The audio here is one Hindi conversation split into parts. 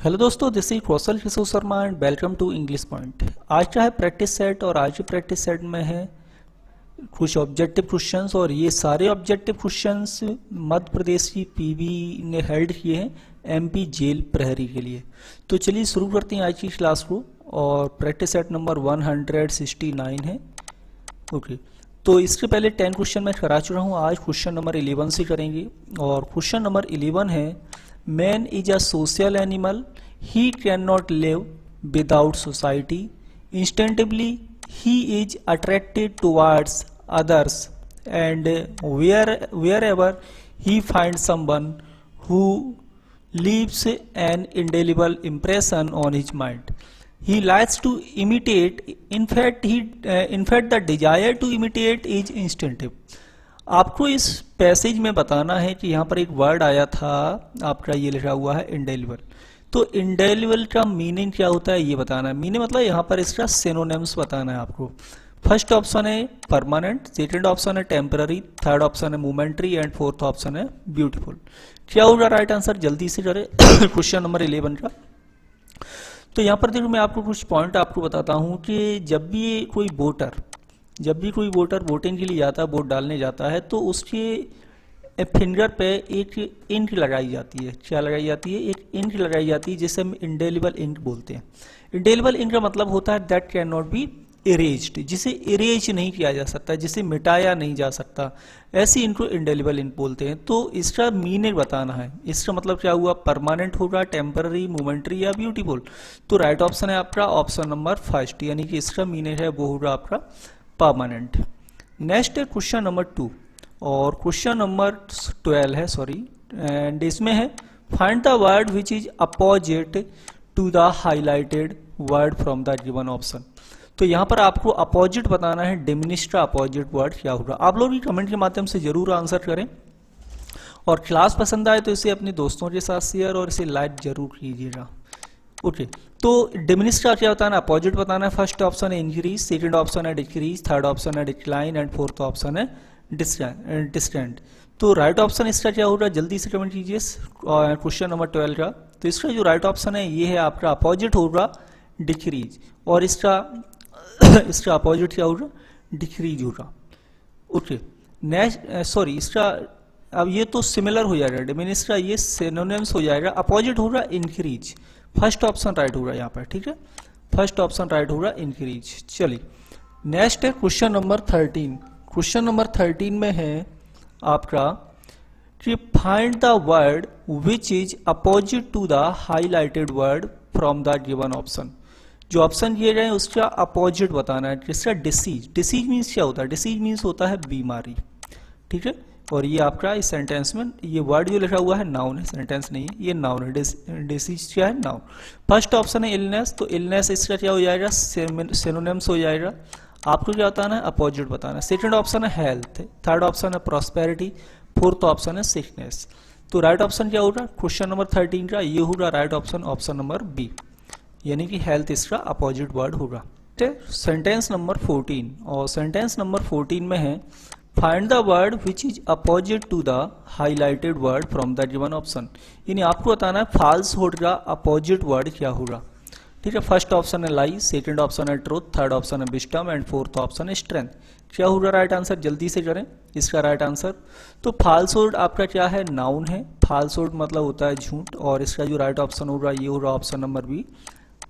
हेलो दोस्तों this is Kaushal Kishore Sharma and welcome to English point आज का है प्रैक्टिस सेट और आज के प्रैक्टिस सेट में है कुछ ऑब्जेक्टिव क्वेश्चंस और ये सारे ऑब्जेक्टिव क्वेश्चंस मध्य प्रदेश की पीबी ने हेल्ड किए हैं एमपी जेल प्रहरी के लिए। तो चलिए शुरू करते हैं आज की क्लास को और प्रैक्टिस सेट नंबर 169 है। ओके तो इसके पहले टेन क्वेश्चन मैं करा चुका हूँ। आज क्वेश्चन नंबर 11 से करेंगे और क्वेश्चन नंबर 11 है Man is a social animal. He cannot live without society. Instinctively, he is attracted towards others, and where, wherever he finds someone who leaves an indelible impression on his mind, he likes to imitate. In fact, he, uh, in fact, the desire to imitate is instinctive. आपको इस पैसेज में बताना है कि यहाँ पर एक वर्ड आया था, आपका ये लिखा हुआ है इंडेलिबल तो इंडेलिबल का मीनिंग क्या होता है ये बताना है। मीनिंग मतलब यहाँ पर इसका सेनोनेम्स बताना है आपको। फ़र्स्ट ऑप्शन है परमानेंट सेकेंड ऑप्शन है टेम्पररी थर्ड ऑप्शन है मोमेंट्री एंड फोर्थ ऑप्शन है ब्यूटीफुल क्या होगा राइट आंसर जल्दी से करे। क्वेश्चन नंबर इलेवन का। तो यहाँ पर देखो मैं आपको कुछ पॉइंट आपको बताता हूँ कि जब भी कोई वोटर जब भी कोई वोटर वोटिंग के लिए जाता है वोट डालने जाता है तो उसके फिंगर पे एक इंक लगाई जाती है। क्या लगाई जाती है? एक इंक लगाई जाती है, जिसे हम इंडेलिबल इंक बोलते हैं। इंडेलिबल इंक का मतलब होता है that can not be erased जिसे इरेज नहीं किया जा सकता, जिसे मिटाया नहीं जा सकता। ऐसी इनको इंडेलिबल इंक बोलते हैं। तो इसका मीनिंग बताना है। इसका मतलब क्या हुआ? परमानेंट होगा टेम्पररी मोमेंट्री या ब्यूटीफुल तो राइट ऑप्शन है आपका ऑप्शन नंबर फ़र्स्ट यानी कि इसका मीनिंग है, वो होगा आपका परमानेंट नेक्स्ट है क्वेश्चन नंबर टू और क्वेश्चन नंबर ट्वेल्व है सॉरी एंड इसमें है find the word which is opposite to the highlighted word from the given option तो यहाँ पर आपको अपोजिट बताना है डिमिनिस्ट अपोजिट वर्ड क्या होगा? आप लोग भी कमेंट के माध्यम से ज़रूर आंसर करें। और क्लास पसंद आए तो इसे अपने दोस्तों के साथ शेयर और इसे लाइक ज़रूर कीजिएगा। ओके तो डिमिनिश का क्या बताना अपोजिट बताना है फ़र्स्ट ऑप्शन है इंक्रीज सेकंड ऑप्शन है डिक्रीज थर्ड ऑप्शन है डिक्लाइन एंड फोर्थ ऑप्शन है डिस्टेंट तो राइट ऑप्शन इसका क्या होगा जल्दी से कमेंट कीजिए क्वेश्चन नंबर ट्वेल्व का। तो इसका जो राइट ऑप्शन है, ये है आपका अपोजिट होगा डिक्रीज और इसका इसका अपोजिट क्या होगा डिक्रीज होगा ओके नेक्स्ट सॉरी इसका, अब ये तो सिमिलर हो जाएगा डिमिनिश का ये सिनोनिम्स हो जाएगा अपोजिट होगा इंक्रीज फ़र्स्ट ऑप्शन राइट होगा यहाँ पर, ठीक है? फ़र्स्ट ऑप्शन राइट होगा इंक्रीज चलिए, नेक्स्ट है question number thirteen. Question number thirteen में है आपका, कि find the word which is opposite to the highlighted word from the given option जो ऑप्शन दिए गए उसका अपोजिट बताना है, जिसका डिसीज डिसीज मीन्स क्या होता है? डिसीज मीन्स होता है बीमारी, ठीक है? और ये आपका इस सेंटेंस में, ये वर्ड जो लिखा हुआ है नाउन है। सेंटेंस नहीं है, ये नाउन है। डिसीज क्या है? नाउन फ़र्स्ट ऑप्शन है इलनेस तो इलनेस इसका क्या हो जाएगा? सेनोनेम्स हो जाएगा। आपको क्या बताना है? अपोजिट बताना है। सेकंड ऑप्शन है हेल्थ थर्ड ऑप्शन है प्रॉस्पेरिटी फोर्थ ऑप्शन है सिकनेस तो राइट ऑप्शन क्या होगा? क्वेश्चन नंबर थर्टीन का, ये होगा right option option number B यानी कि हेल्थ इसका अपोजिट वर्ड होगा। ठीक सेंटेंस नंबर 14 और सेंटेंस नंबर 14 में है find the word which is opposite to the highlighted word from the given option यानी आपको बताना है फाल्स का अपोजिट वर्ड क्या होगा ठीक है फ़र्स्ट ऑप्शन है लाई सेकंड ऑप्शन है ट्रूथ थर्ड ऑप्शन है विस्टम एंड फोर्थ ऑप्शन है स्ट्रेंथ क्या होगा राइट आंसर जल्दी से करें इसका राइट आंसर तो फाल्स होड आपका क्या है? नाउन है. फाल्स होड मतलब होता है झूठ और इसका जो राइट ऑप्शन होगा, ये होगा option number B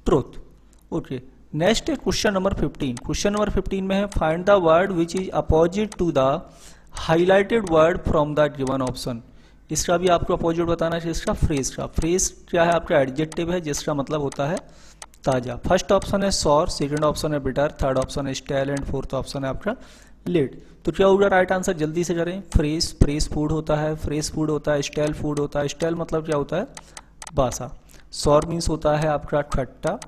truth okay next question number 15 question number 15 में है find the word which is opposite to the highlighted word from the given option इसका भी आपको अपोजिट बताना है इसका फ्रेज का। फ्रेज क्या है? आपका एडजेक्टिव है, जिसका मतलब होता है ताज़ा। फ़र्स्ट ऑप्शन है सॉर सेकंड ऑप्शन है बिटर थर्ड ऑप्शन है स्टाइल एंड फोर्थ ऑप्शन है आपका लेट तो क्या होगा राइट आंसर जल्दी से करें। फ्रेश फ्रेश फ़ूड होता है फ्रेश फ़ूड होता है स्टाइल फ़ूड होता है। स्टाइल मतलब क्या होता है? बासा। सॉर मीन्स होता है आपका खट्टा।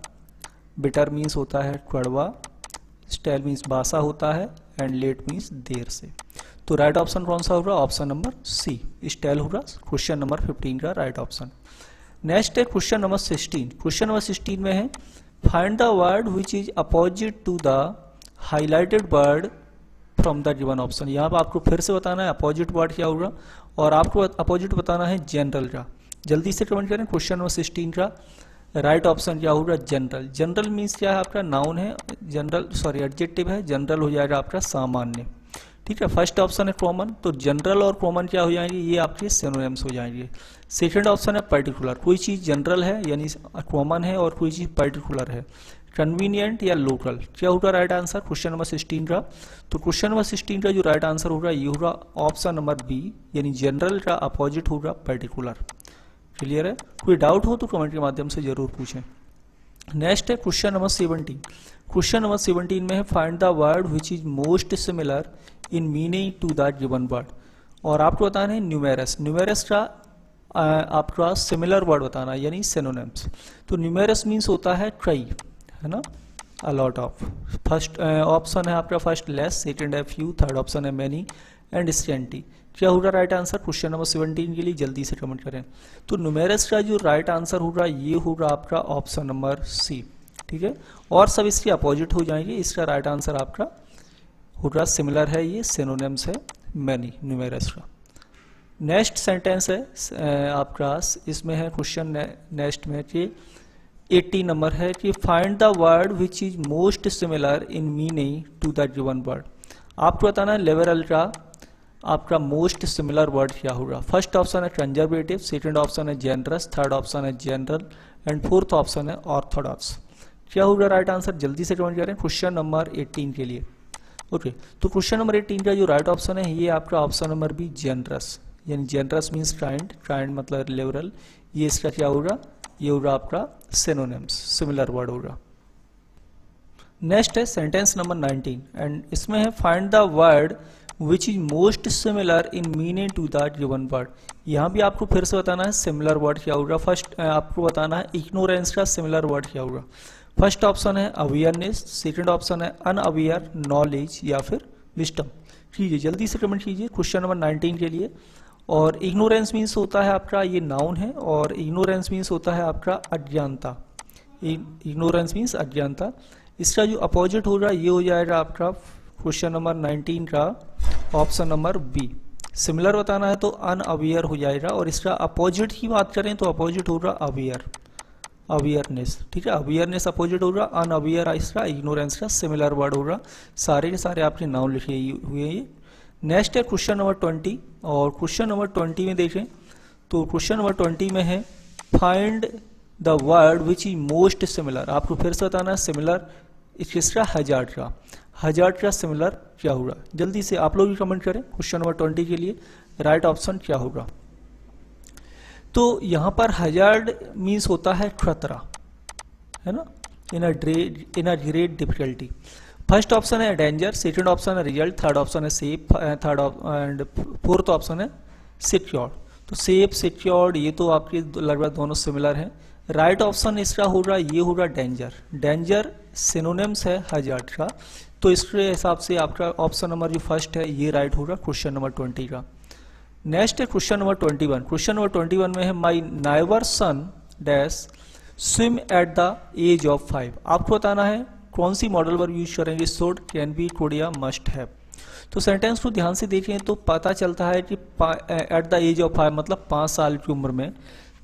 बिटर मीन्स होता है कड़वा स्टाइल मीन्स बासा होता है एंड लेट मीन्स देर से। तो राइट ऑप्शन कौन सा होगा? ऑप्शन नंबर सी स्टाइल होगा क्वेश्चन नंबर 15 का राइट ऑप्शन नेक्स्ट है क्वेश्चन नंबर 16 क्वेश्चन नंबर 16 में है find the word which is opposite to the highlighted word from the given option यहाँ पर आपको फिर से बताना है अपोजिट वर्ड क्या होगा? और आपको अपोजिट बताना है जनरल का। जल्दी से कमेंट करें क्वेश्चन नंबर सिक्सटीन का। राइट ऑप्शन क्या होगा? जनरल जनरल मीन्स क्या है आपका? नाउन है। जनरल सॉरी एडजेक्टिव है। जनरल हो जाएगा आपका सामान्य। ठीक है? फ़र्स्ट ऑप्शन है कॉमन तो जनरल और कॉमन क्या हो जाएँगे? ये आपके सिनोनिम्स हो जाएँगे। सेकंड ऑप्शन है पर्टिकुलर कोई चीज़ जनरल है, यानी कॉमन है और कोई चीज़ पर्टिकुलर है। कन्वीनियंट या लोकल क्या होगा right answer question number sixteen का तो क्वेश्चन नंबर सिक्सटीन का जो राइट आंसर होगा, ये होगा ऑप्शन नंबर बी यानी जनरल का अपोजिट होगा पर्टिकुलर क्लियर है? कोई डाउट हो तो कमेंट के माध्यम से ज़रूर पूछें। नेक्स्ट है question number seventeen question number seventeen में है find the word which is most similar in meaning to that given word और आपको बताना है न्यूमेरस न्यूमेरस का आपका सिमिलर वर्ड बताना, यानी सेनोनेम्स तो न्यूमेरस मीन्स होता है ट्राई है ना? अलॉट ऑफ़ फ़र्स्ट ऑप्शन है आपका फ़र्स्ट लेस सेकेंड है फ्यू थर्ड ऑप्शन है मैनी एंड स्टेंटी क्या होगा right answer question number seventeen के लिए जल्दी से कमेंट करें। तो नुमेरस का जो राइट आंसर होगा, ये होगा आपका ऑप्शन नंबर सी ठीक है? और सब इसके अपोजिट हो जाएँगे, इसका राइट आंसर आपका होगा सिमिलर है, ये सेनोनेम्स है मैनी न्यूमेरस का। नेक्स्ट सेंटेंस है आपका इसमें है क्वेश्चन नेक्स्ट में कि 80 नंबर है कि find the word which is most similar in meaning to the given word आपको बताना है लेवल का आपका मोस्ट सिमिलर वर्ड क्या होगा? फ़र्स्ट ऑप्शन है कंजर्वेटिव सेकंड ऑप्शन है जेनरस थर्ड ऑप्शन है जनरल एंड फोर्थ ऑप्शन है ऑर्थोडॉक्स क्या होगा राइट आंसर जल्दी से कमेंट करें क्वेश्चन नंबर 18 के लिए। ओके okay, तो क्वेश्चन नंबर 18 का जो राइट ऑप्शन है ये आपका ऑप्शन नंबर बी जेनरस यानी जेनरस मीन्स ट्राइंड ट्राइंड मतलब लेवरल ये इसका क्या होगा? ये होगा आपका सिनोनिम्स सिमिलर वर्ड होगा। नेक्स्ट है सेंटेंस नंबर 19 एंड इसमें है find the word which is most similar in meaning to the given word यहाँ भी आपको फिर से बताना है सिमिलर वर्ड क्या होगा। फ़र्स्ट आपको बताना है इग्नोरेंस का सिमिलर वर्ड क्या होगा। फ़र्स्ट ऑप्शन है अवेयरनेस सेकेंड ऑप्शन है अनअवेयर नॉलेज या फिर विस्टम ठीक है, जल्दी से कमेंट कीजिए क्वेश्चन नंबर 19 के लिए। और इग्नोरेंस मीन्स होता है आपका ये नाउन है और इग्नोरेंस मीन्स होता है आपका अज्ञानता। इग्नोरेंस मीन्स अज्ञानता। इसका जो अपोजिट होगा, ये हो जाएगा आपका क्वेश्चन नंबर 19 का ऑप्शन नंबर बी। सिमिलर बताना है तो अनअवियर हो जाएगा और इसका अपोजिट की बात करें तो अपोजिट हो होगा अवेयर, अवेयरनेस। ठीक है, अवेयरनेस अपोजिट होगा अनअवियर इसका, इग्नोरेंस का सिमिलर वर्ड होगा सारे के सारे आपके नाउन लिखे हुए हैं नेक्स्ट है क्वेश्चन नंबर ट्वेंटी और क्वेश्चन नंबर ट्वेंटी में देखें तो क्वेश्चन नंबर ट्वेंटी में है, find the word which is most similar. आपको फिर से बताना है, सिमिलर किसका हज़ार का हज़ार का सिमिलर, क्या होगा जल्दी से आप लोग भी कमेंट करें क्वेश्चन नंबर ट्वेंटी के लिए राइट ऑप्शन क्या होगा? तो यहाँ पर हज़ार मीन्स होता है खतरा, है ना? In in a great difficulty first option है डेंजर सेकंड ऑप्शन है रिज़ल्ट थर्ड ऑप्शन है safe third and fourth option है सिक्योर तो सेफ़ सिक्योर्ड ये तो आपके लगभग दोनों सिमिलर हैं. राइट ऑप्शन इसका होगा, ये होगा डेंजर डेंजर सिनोनिम्स है हजार्ड का. तो इसके हिसाब से आपका ऑप्शन नंबर जो फ़र्स्ट है, ये राइट होगा क्वेश्चन नंबर ट्वेंटी का। नेक्स्ट है question number twenty one question number twenty one में है my neighbour son dash swim at the age of five आपको बताना है, कौन सी मॉडल वर्ब यूज़ करेंगे? Should can be could must have तो सेंटेंस को ध्यान से देखें तो पता चलता है कि at the age of five मतलब पाँच साल की उम्र में।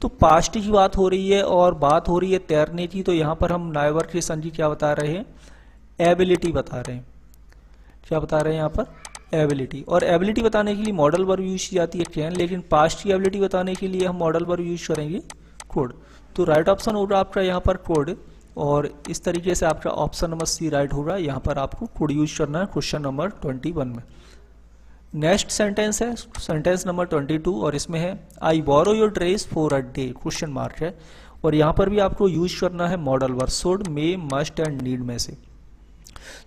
तो पास्ट की बात हो रही है और बात हो रही है तैरने की तो यहाँ पर हम नाइवर के जी क्या बता रहे हैं? एबिलिटी बता रहे हैं। क्या बता रहे हैं यहाँ पर? एबिलिटी और एबिलिटी बताने के लिए मॉडल वर्ब यूज़ की जाती है कैन लेकिन पास्ट की एबिलिटी बताने के लिए हम मॉडल वर्ब यूज़ करेंगे कोड तो राइट ऑप्शन होगा आपका यहाँ पर कोड और इस तरीके से आपका ऑप्शन नंबर सी राइट होगा यहाँ पर आपको कोड यूज़ करना है क्वेश्चन नंबर ट्वेंटी वन में। नेक्स्ट सेंटेंस है सेंटेंस नंबर ट्वेंटी टू और इसमें है I borrow your dress for a day question mark है। और यहाँ पर भी आपको यूज़ करना है मॉडल वर्ड सोड मे मस्ट एंड नीड में से।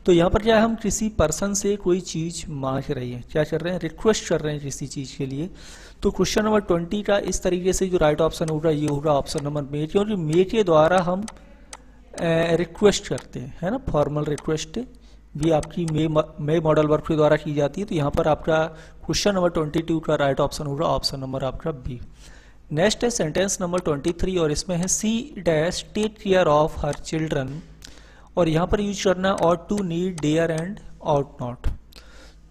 तो यहाँ पर क्या है, हम किसी पर्सन से कोई चीज़ मांग रही है। क्या कर रहे हैं? रिक्वेस्ट कर रहे हैं किसी चीज़ के लिए। तो क्वेश्चन नंबर ट्वेंटी का इस तरीके से जो राइट ऑप्शन होगा, ये होगा ऑप्शन नंबर मे के और मे के द्वारा हम रिक्वेस्ट करते हैं, है ना? फॉर्मल रिक्वेस्ट भी आपकी मे मे मॉडल वर्क के द्वारा की जाती है। तो यहाँ पर आपका क्वेश्चन नंबर ट्वेंटी टू का राइट ऑप्शन होगा ऑप्शन नंबर आपका बी नेक्स्ट है सेंटेंस नंबर ट्वेंटी थ्री और इसमें है C dash take care of her children और यहाँ पर यूज़ करना और to need dare and ought not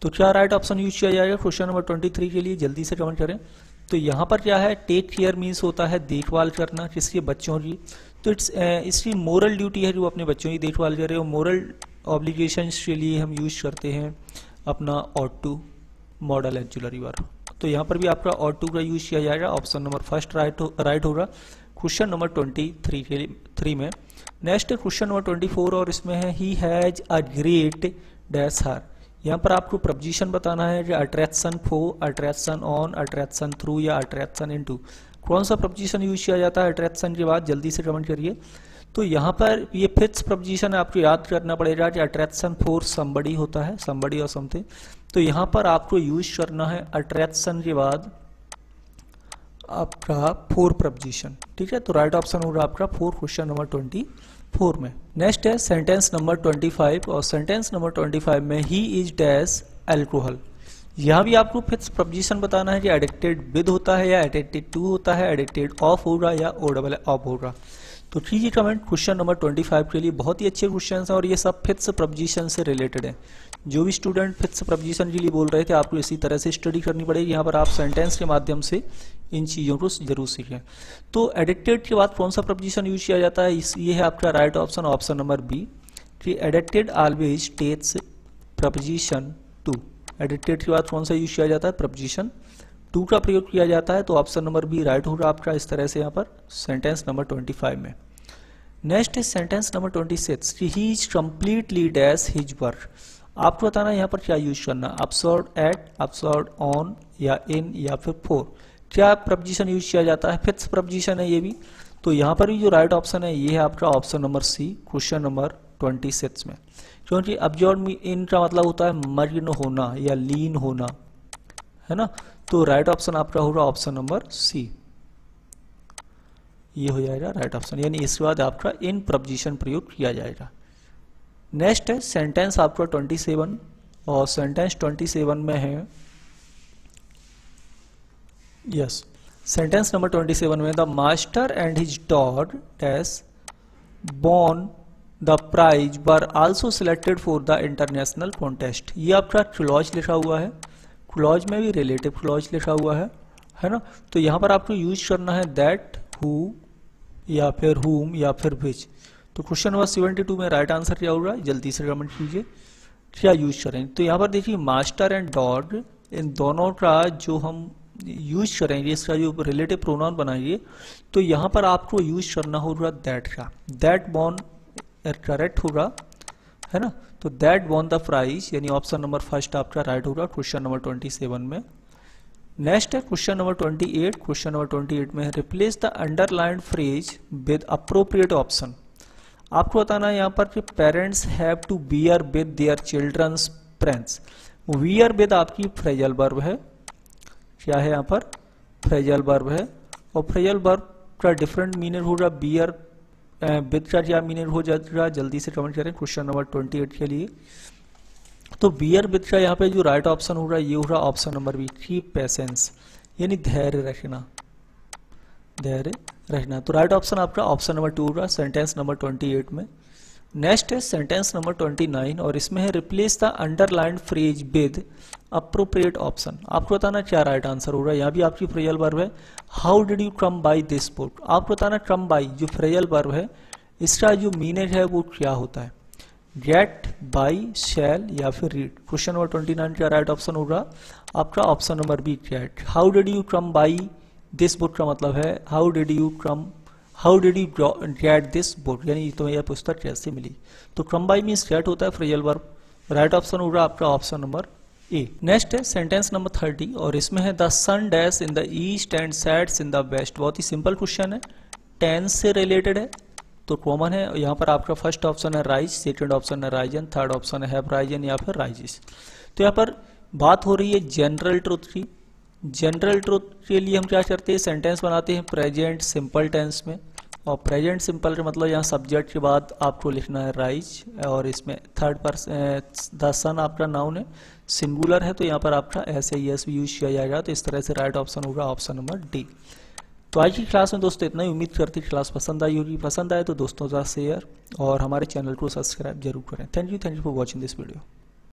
तो क्या राइट ऑप्शन यूज़ किया जाएगा? क्वेश्चन नंबर ट्वेंटी थ्री के लिए जल्दी से कमेंट करें। तो यहाँ पर क्या है? टेक केयर मीन्स होता है देखभाल करना किसके बच्चों की। तो इट्स इसकी मोरल ड्यूटी है जो अपने बच्चों की देखभाल कर रहे हो। मोरल ऑब्लिगेशन के लिए हम यूज़ करते हैं अपना ought to modal auxiliary verb तो यहाँ पर भी आपका ऑट टू का यूज़ किया जाएगा। ऑप्शन नंबर फ़र्स्ट राइट हो, राइट होगा। क्वेश्चन नंबर ट्वेंटी थ्री के थ्री में। Next question number twenty four और इसमें है he has a great dash her यहाँ पर आपको प्रपोजिशन बताना है attraction for attraction on attraction through या अट्रैक्शन इनटू कौन सा प्रपोजिशन यूज़ किया जाता है अट्रैक्शन के बाद? जल्दी से कमेंट करिए। तो यहाँ पर ये फिक्स प्रपोजिशन आपको याद करना पड़ेगा कि अट्रैक्शन फोर समबड़ी होता है समबड़ी और समथिंग तो यहाँ पर आपको यूज़ करना है अट्रैक्शन के बाद आपका फोर प्रपोजिशन ठीक है? तो राइट ऑप्शन होगा आपका four question number twenty four में। नेक्स्ट है सेंटेंस नंबर ट्वेंटी फाइव और सेंटेंस नंबर ट्वेंटी फाइव में ही इज़ डैश एल्कोहल यहाँ भी आपको फिक्स प्रपोजिशन बताना है कि एडिक्टेड विद होता है या एडिक्टेड टू होता है एडिक्टेड ऑफ़ होगा या ओ डबल ऑफ़ होगा। तो कीजिए कमेंट क्वेश्चन नंबर 25 के लिए बहुत ही अच्छे क्वेश्चन हैं और ये सब फिक्स प्रपोजिशन से रिलेटेड है। जो भी स्टूडेंट फिक्स प्रपोजिशन के लिए बोल रहे थे, आपको इसी तरह से स्टडी करनी पड़ेगी। यहाँ पर आप सेंटेंस के माध्यम से इन चीज़ों को ज़रूर सीखें। तो एडिक्टेड के बाद कौन सा प्रपोजिशन यूज़ किया जाता है? इस ये है आपका right option option number B कि addicted always takes preposition to addicted के बाद कौन सा यूज़ किया जाता है? प्रपोजिशन टू का प्रयोग किया जाता है तो ऑप्शन नंबर बी राइट होगा आपका, इस तरह से यहाँ पर सेंटेंस नंबर ट्वेंटी फाइव में। Next is sentence number twenty six he is completely dash his work आपको बताना यहाँ पर क्या यूज़ करना अपसर्ड एट अपसर्ड ऑन या इन या फिर फोर क्या प्रपोजिशन यूज़ किया जाता है? फिफ्थ प्रपोजिशन है ये भी। तो यहाँ पर भी जो राइट ऑप्शन है, ये है आपका option number C question number twenty six में। क्योंकि अब्जॉर्ड इन का मतलब होता है मर्न होना या लीन होना, है ना? तो राइट ऑप्शन आपका होगा ऑप्शन नंबर सी ये हो जाएगा राइट ऑप्शन यानी इसके बाद आपका इन प्रपोजिशन प्रयोग किया जाएगा। नेक्स्ट है सेंटेंस आपका 27 और सेंटेंस 27 में है। यस सेंटेंस नंबर 27 में the master and his dog dash born the prize were also selected for the international contest ये आपका क्लॉज लिखा हुआ है। क्लॉज में भी रिलेटिव क्लॉज लिखा हुआ है है ना? तो यहाँ पर आपको यूज़ करना है दैट हु या फिर हुम या फिर विच तो क्वेश्चन नंबर सेवेंटी टू में राइट आंसर क्या होगा जल्दी से कमेंट कीजिए। क्या यूज़ करें? तो यहाँ पर देखिए मास्टर एंड डॉग इन दोनों का जो हम यूज़ करेंगे, इसका जो रिलेटिव प्रोनाउन बनाइए तो यहाँ पर आपको यूज़ करना होगा दैट का। दैट बॉन करेक्ट होगा, है ना? तो दैट वॉन द प्राइज यानी ऑप्शन नंबर फ़र्स्ट आपका राइट होगा क्वेश्चन नंबर ट्वेंटी सेवन में। नेक्स्ट है question number twenty eight question number twenty eight में replace the underline phrase with appropriate option आपको बताना है यहाँ पर कि parents have to bear with their children's friends bear with आपकी फ्रेजल बर्ब है। क्या है यहाँ पर? फ्रेजल बर्ब है। और फ्रेजल बर्ब का डिफरेंट मीनिंग होगा बियर विद का या मीनिंग हो जाएगा जल्दी से कमेंट करें क्वेश्चन नंबर ट्वेंटी एट के लिए। तो बियर का यहाँ पे जो राइट ऑप्शन हो रहा है, ये हो रहा ऑप्शन नंबर बी की पैसेंस यानी धैर्य रखना। धैर्य रखना। तो राइट ऑप्शन आपका ऑप्शन नंबर टू हो रहा सेंटेंस नंबर ट्वेंटी एट में। नेक्स्ट है सेंटेंस नंबर ट्वेंटी नाइन और इसमें है replace the underline phrase with appropriate option आपको बताना क्या राइट आंसर होगा यहाँ भी आपकी फ्रेजल वर्ब है। How did you come by this book आपको बताना कम बाई जो फ्रेजल वर्ब है, इसका जो मीनेज है वो क्या होता है? गेट बाई शेल या फिर read question number twenty nine का राइट ऑप्शन होगा आपका option number B get how did you come by this book का मतलब है how did you come how did you get this book यानी तुम्हें यह पुस्तक कैसे मिली। तो कम बाई मीन्स गेट होता है फ्रेयल वर्ब राइट ऑप्शन होगा आपका ऑप्शन नंबर ए नेक्स्ट है सेंटेंस नंबर थर्टी और इसमें है the sun dash in the east and sets in the west बहुत ही सिंपल क्वेश्चन है। टेंस से रिलेटेड है तो कॉमन है। यहाँ पर आपका फ़र्स्ट ऑप्शन है राइज सेकेंड ऑप्शन है राइजन थर्ड ऑप्शन है राइजन या फिर राइजिस तो यहाँ पर बात हो रही है जनरल ट्रुथ की। जनरल ट्रुथ के लिए हम क्या करते हैं? सेंटेंस बनाते हैं प्रेजेंट सिंपल टेंस में। और प्रेजेंट सिंपल का मतलब यहाँ सब्जेक्ट के बाद आपको लिखना है राइज और इसमें थर्ड पर्सन द सन आपका नाउन है। सिंगुलर है तो यहाँ पर आपका ऐसे ही एस भी यूज़ किया जाएगा। तो इस तरह से राइट ऑप्शन होगा ऑप्शन नंबर डी तो आज की क्लास में दोस्तों इतना ही। उम्मीद करती क्लास पसंद आई होगी। पसंद आए तो दोस्तों का शेयर और हमारे चैनल को सब्सक्राइब ज़रूर करें। Thank you thank you for watching this video